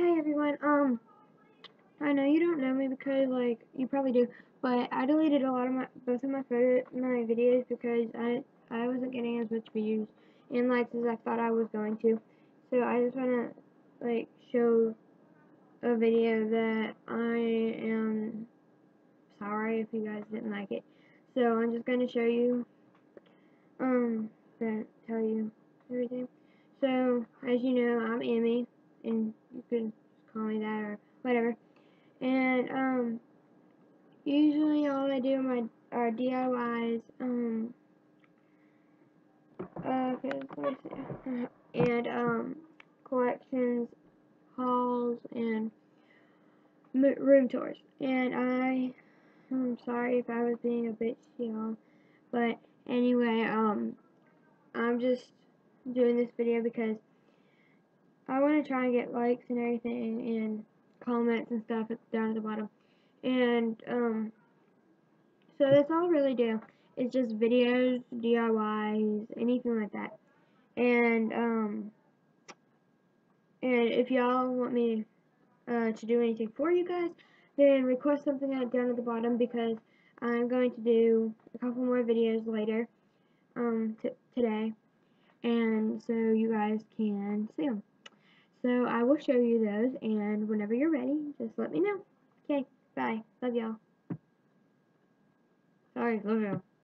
Hey everyone, um, I know you don't know me because, like, you probably do, but I deleted a lot of my, both of my photo, my videos because I, I wasn't getting as much views and likes as I thought I was going to. So I just want to, like, show a video that I am sorry if you guys didn't like it. So I'm just going to show you, um, that tell you everything. So, as you know, I'm Emmy, and you can call me that or whatever. And, um, usually all I do my are DIYs, um, uh, and, um, collections, hauls, and room tours. And I, I'm sorry if I was being a bitch, y'all, but anyway, um, I'm just doing this video because I want to try and get likes and everything and comments and stuff down at the bottom. And, um, so that's all I really do. It's just videos, DIYs, anything like that. And, um, and if y'all want me uh, to do anything for you guys, then request something down at the bottom because I'm going to do a couple more videos later, um, today and so you guys can see them. So I will show you those, and whenever you're ready, just let me know. Okay, bye. Love y'all. Sorry, love y'all.